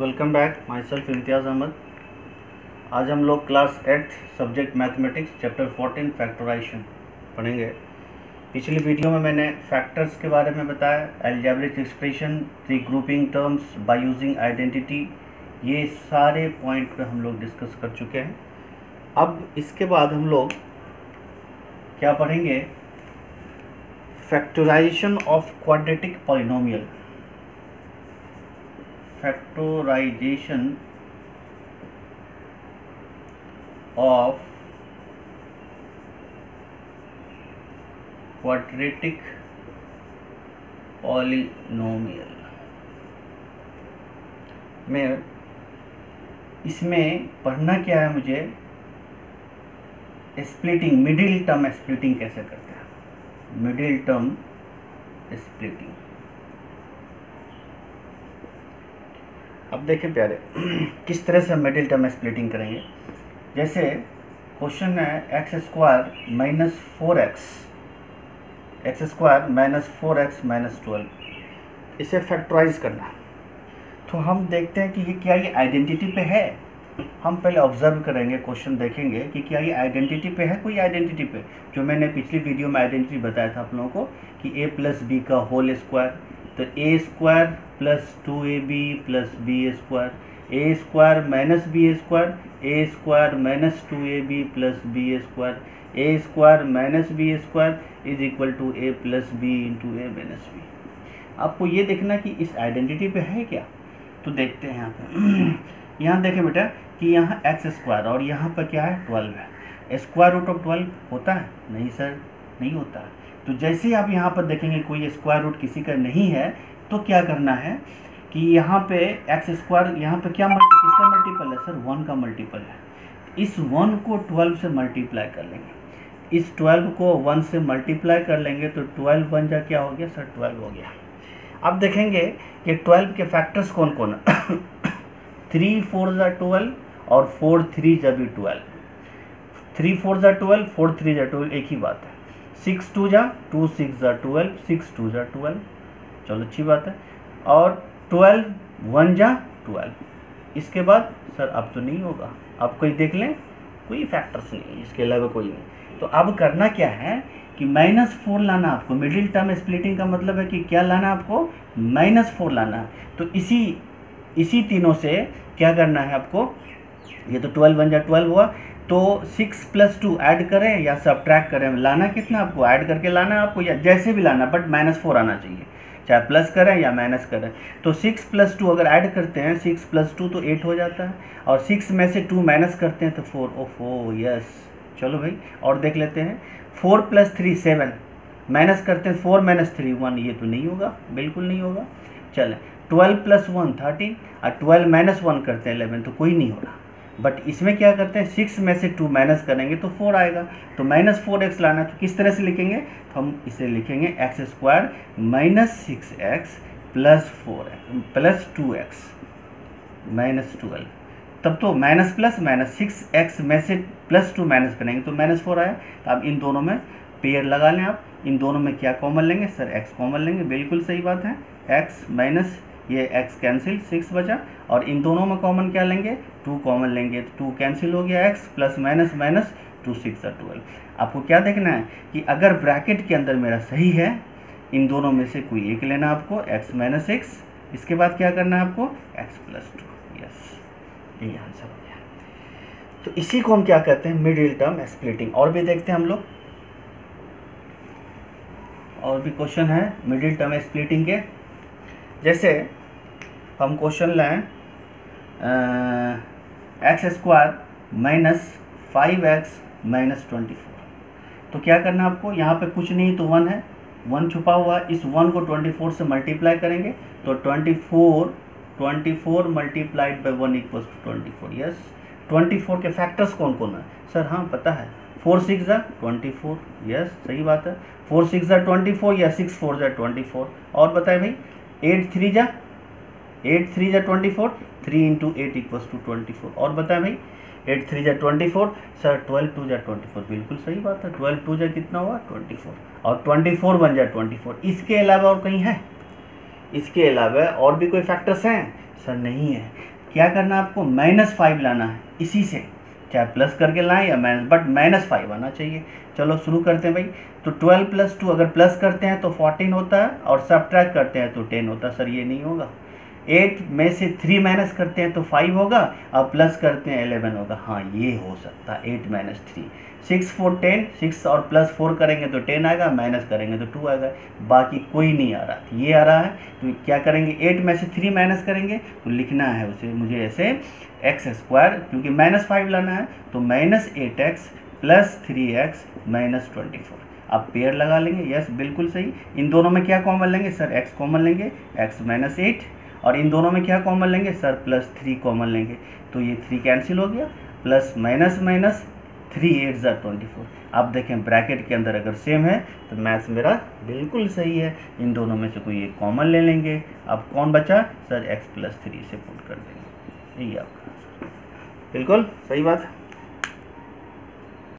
Welcome back myself Imtiaz Ahmed आज हम लोग class eighth subject mathematics chapter fourteen factorisation पढ़ेंगे। पिछली वीडियो में मैंने फैक्टर्स के बारे में बताया algebraic expression three grouping terms by using identity ये सारे पॉइंट पे हम लोग डिस्कस कर चुके हैं। अब इसके बाद हम लोग क्या पढ़ेंगे? Factorisation of quadratic polynomial factorization of quadratic polynomial. में इसमें पढ़ना क्या है मुझे? स्प्लिटिंग मिडिल टर्म स्प्लिटिंग कैसे करते हैं? मिडिल टर्म स्प्लिटिंग अब देखें प्यारे, किस तरह से हम मिडिल टर्म स्प्लिटिंग करेंगे। जैसे क्वेश्चन है x square minus four x x square minus four x minus twelve इसे फैक्टराइज करना। तो हम देखते हैं कि ये क्या, ये आइडेंटिटी पे है? हम पहले ऑब्ज़र्व करेंगे क्वेश्चन देखेंगे कि क्या ये आइडेंटिटी पे है, कोई आइडेंटिटी पे? जो मैंने पिछली वीडियो में आइडेंटिटी बताया था आप लोगों को कि ए प्लस बी का होल स्क्वायर तो a square plus two a b plus b square a square minus b square a square minus two a b plus b square a square minus b square is equal to a plus b into a minus b आपको ये देखना कि इस identity पे है क्या? तो देखते हैं यहाँ पे। यहाँ देखें बेटा कि यहाँ एक्स स्क्वायर और यहाँ पर क्या है? ट्वेल्व है। स्क्वायर रूट ऑफ़ ट्वेल्व होता है? नहीं सर नहीं होता। है तो जैसे आप यहाँ पर देखेंगे कोई स्क्वायर रूट किसी का नहीं है तो क्या करना है कि यहाँ पे एक्स स्क्वायर यहाँ पे क्या मल्टी किसका मल्टीपल है? सर वन का मल्टीपल है। इस वन को ट्वेल्व से मल्टीप्लाई कर लेंगे। इस ट्वेल्व को वन से मल्टीप्लाई कर लेंगे तो ट्वेल्व बन जा क्या हो गया? सर ट्वेल्व हो गया। अब देखेंगे कि ट्वेल्व के फैक्टर्स कौन कौन है? थ्री फोर ज़ा ट्वेल्व और फोर थ्री जा भी ट्वेल्व थ्री फोर ज़ा ट्वेल्व फोर थ्री जा ट्वेल्व एक ही बात है। सिक्स टू जा, टू सिक्स ज़ा ट्वेल्व सिक्स टू ज़ा ट्वेल्व चलो, अच्छी बात है। और ट्वेल्व वन जा ट्वेल्व इसके बाद, सर, अब तो नहीं होगा। अब कोई देख लें, कोई फैक्टर्स नहीं इसके अलावा कोई नहीं। तो अब करना क्या है कि माइनस फोर लाना आपको। मिडिल टर्म स्प्लिटिंग का मतलब है कि क्या लाना आपको? माइनस फोर लाना तो इसी इसी तीनों से क्या करना है आपको? ये तो ट्वेल्व वन जा ट्वेल्व हुआ। तो सिक्स प्लस टू ऐड करें या सब करें। लाना कितना आपको? ऐड करके लाना है आपको या जैसे भी लाना बट माइनस फोर आना चाहिए। चाहे प्लस करें या माइनस करें। तो सिक्स प्लस टू अगर ऐड करते हैं सिक्स प्लस टू तो एट हो जाता है। और सिक्स में से टू माइनस करते हैं तो फोर ओ फो यस चलो भाई, और देख लेते हैं। Four plus three seven minus करते हैं फोर माइनस थ्री वन ये तो नहीं होगा। बिल्कुल नहीं होगा। चलें ट्वेल्व प्लस वन थर्टीन और ट्वेल्व माइनस वन करते हैं इलेवन तो कोई नहीं होगा। बट इसमें क्या करते हैं? सिक्स में से टू माइनस करेंगे तो फोर आएगा। तो माइनस फोर एक्स लाना तो किस तरह से लिखेंगे? तो हम इसे लिखेंगे x square minus six x plus four plus two x minus twelve तब तो minus plus minus six x में से प्लस टू माइनस करेंगे तो माइनस फोर आया। तो अब इन दोनों में पेयर लगा लें आप। इन दोनों में क्या कॉमन लेंगे? सर एक्स कॉमन लेंगे। बिल्कुल सही बात है। एक्स माइनस ये x कैंसिल सिक्स बचा। और इन दोनों में कॉमन क्या लेंगे? टू कॉमन लेंगे। तो टू कैंसिल हो गया x plus minus minus two six और ट्वेल्व आपको क्या देखना है? कि अगर ब्रैकेट के अंदर मेरा सही है, इन दोनों में से कोई एक लेना आपको, x माइनस एक्स इसके बाद क्या करना है आपको? X प्लस टू यस यही आंसर हो गया। तो इसी को हम क्या कहते हैं? मिडिल टर्म स्प्लिटिंग और भी देखते हैं हम लोग। और भी क्वेश्चन है मिडिल टर्म स्प्लिटिंग के। जैसे हम क्वेश्चन लें x square minus five x minus twenty four तो क्या करना है आपको? यहाँ पे कुछ नहीं तो वन है। वन छुपा हुआ है इस वन को ट्वेंटी फोर से मल्टीप्लाई करेंगे। तो twenty four twenty four multiplied by one equals to twenty four yes twenty four के फैक्टर्स कौन कौन है? सर हाँ पता है। फोर सिक्स ज़ा ट्वेंटी फोर यस सही बात है। फोर सिक्स ज़ा ट्वेंटी फोर या सिक्स फोर ज़ा ट्वेंटी फोर और बताए भाई एट थ्री जा, एट थ्री जा twenty four, three into eight equals to twenty four और बताएँ भाई, एट थ्री जा twenty four, sir twelve two जा ट्वेंटी फोर। बिल्कुल सही बात है, ट्वेल्व टू जा कितना हुआ? Twenty four. और ट्वेंटी फोर बन जाए ट्वेंटी फोर। इसके अलावा और कहीं है? इसके अलावा और भी कोई फैक्टर्स हैं? सर नहीं है। क्या करना आपको? माइनस फाइव लाना है, इसी से। चाहे प्लस करके लाएँ या माइनस बट माइनस फाइव आना चाहिए। चलो शुरू करते हैं भाई। तो ट्वेल्व प्लस टू अगर प्लस करते हैं तो फोर्टीन होता है और सब करते हैं तो टेन होता है। सर, ये नहीं होगा। एट में से थ्री माइनस करते हैं तो फाइव होगा और प्लस करते हैं एलेवन होगा। हाँ ये हो सकता है। Eight minus three six four ten six और प्लस फोर करेंगे तो टेन आएगा माइनस करेंगे तो टू आएगा। बाकी कोई नहीं आ रहा। ये आ रहा है तो क्या करेंगे? एट में से थ्री माइनस करेंगे तो लिखना है उसे मुझे ऐसे एक्स स्क्वायर क्योंकि माइनस फाइव लाना है तो minus eight x plus three x minus twenty four आप पेयर लगा लेंगे यस बिल्कुल सही। इन दोनों में क्या कॉमन लेंगे? सर एक्स कॉमन लेंगे एक्स माइनस एट और इन दोनों में क्या कॉमन लेंगे? सर प्लस थ्री कॉमन लेंगे। तो ये थ्री कैंसिल हो गया plus minus minus three eight ज़ा ट्वेंटी फोर आप देखें ब्रैकेट के अंदर अगर सेम है तो मैथ्स मेरा बिल्कुल सही है। इन दोनों में से कोई एक कॉमन ले लेंगे। अब कौन बचा? सर एक्स प्लस थ्री से पुट कर देंगे। यही आपका बिल्कुल, सही बात।